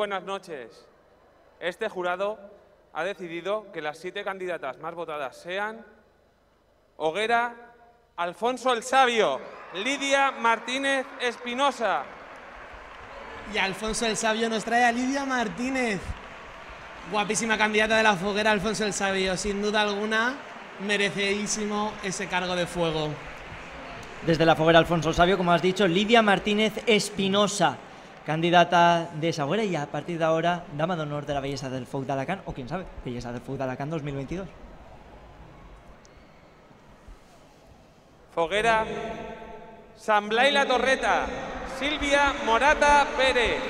buenas noches. Este jurado ha decidido que las siete candidatas más votadas sean Hoguera, Alfonso el Sabio, Lidia Martínez Espinosa. Y Alfonso el Sabio nos trae a Lidia Martínez. Guapísima candidata de la foguera, Alfonso el Sabio. Sin duda alguna, merecidísimo ese cargo de fuego. Desde la foguera Alfonso el Sabio, como has dicho, Lidia Martínez Espinosa, candidata de esa hoguera y a partir de ahora, dama de honor de la belleza del Folk de Alacant, o quién sabe, belleza del Folk de Alacant 2022. Foguera, San Blay La Torreta, Silvia Morata Pérez.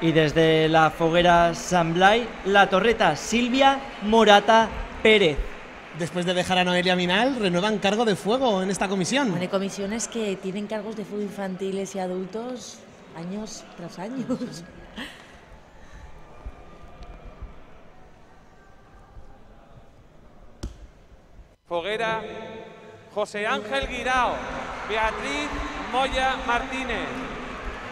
Y desde la foguera San Blay, la torreta Silvia Morata Pérez. Después de dejar a Noelia Minal, renuevan cargo de fuego en esta comisión. Bueno, hay comisiones que tienen cargos de fuego infantiles y adultos años tras años. Foguera, José Ángel Guirao, Beatriz Moya Martínez.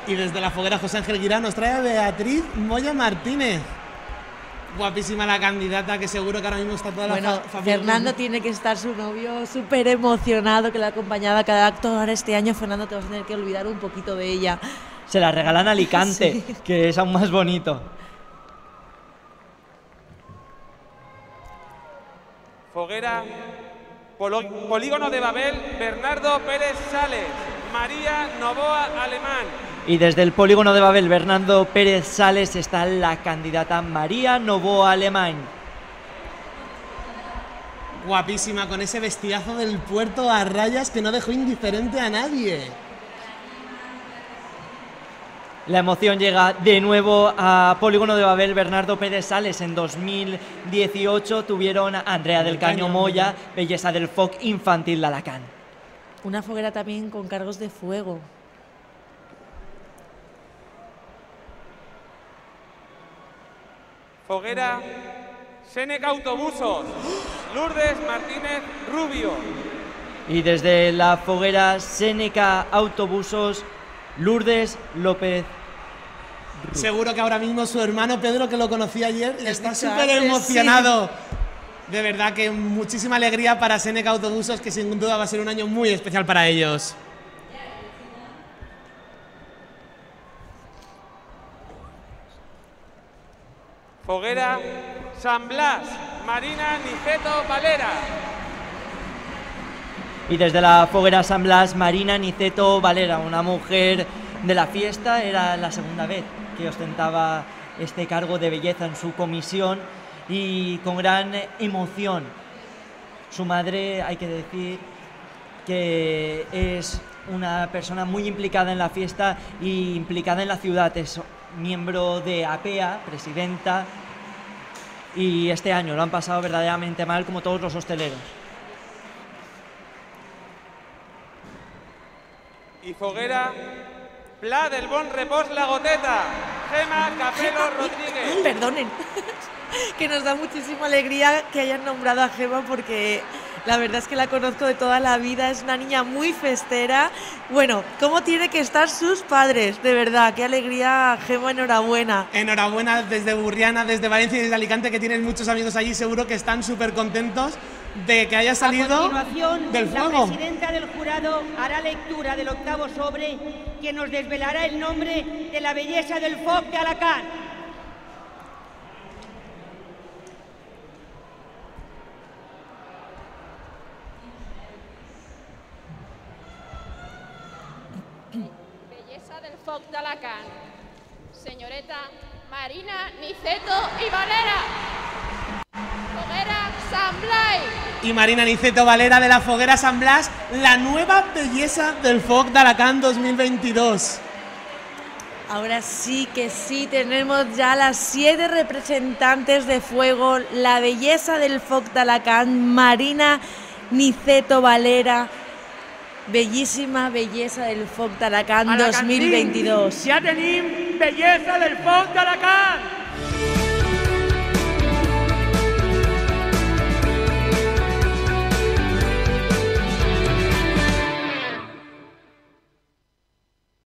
Y desde la foguera José Ángel Guirao nos trae a Beatriz Moya Martínez. Guapísima la candidata que seguro que ahora mismo está toda Bueno, la fa- familia. Fernando tiene que estar su novio súper emocionado que la acompañaba a cada acto. Ahora este año, Fernando, te vas a tener que olvidar un poquito de ella. Se la regalan a Alicante, Sí. que es aún más bonito. Foguera, Polo- Polígono de Babel, Bernardo Pérez Sales, María Novoa Alemán. Y desde el polígono de Babel, Bernardo Pérez Sales, está la candidata María Novoa Alemán. Guapísima con ese vestidazo del puerto a rayas que no dejó indiferente a nadie. La emoción llega de nuevo a Polígono de Babel, Bernardo Pérez Sales. En 2018 tuvieron a Andrea del Caño Moya, belleza del folk infantil de Alacant. Una foguera también con cargos de fuego. Foguera, Seneca Autobusos, Lourdes Martínez Rubio. Y desde la foguera Seneca Autobusos, Lourdes López. Seguro que ahora mismo su hermano Pedro, que lo conocí ayer, está súper emocionado. De verdad que muchísima alegría para Seneca Autobusos, que sin duda va a ser un año muy especial para ellos. Foguera, San Blas, Marina Niceto Valera. Y desde la foguera San Blas, Marina Niceto Valera, una mujer de la fiesta, era la segunda vez que ostentaba este cargo de belleza en su comisión y con gran emoción. Su madre, hay que decir, que es una persona muy implicada en la fiesta y implicada en la ciudad. Es miembro de APEA, presidenta, y este año lo han pasado verdaderamente mal como todos los hosteleros. Y Foguera, Pla del Bon Repos La Goteta, Gema Capelo Rodríguez. Perdonen, que nos da muchísima alegría que hayan nombrado a Gema porque la verdad es que la conozco de toda la vida, es una niña muy festera. Bueno, ¿cómo tiene que estar sus padres? De verdad, qué alegría, Gema, enhorabuena. Enhorabuena desde Burriana, desde Valencia y desde Alicante, que tienes muchos amigos allí, seguro que están súper contentos de que haya A salido continuación, del la presidenta del jurado hará lectura del octavo sobre que nos desvelará el nombre de la belleza del FOC de Alacant. Belleza del Foc de Alacant. Señoreta Marina Niceto y Valera. Foguera San Blay. Y Marina Niceto Valera de la Foguera San Blas, la nueva belleza del FOC de Alacant 2022. Ahora sí que sí, tenemos ya las siete representantes de fuego, la belleza del Foc de Alacant, Marina Niceto Valera, bellísima belleza del Foc de Alacant 2022. Ja tenim bellesa del FOC d'Alacant!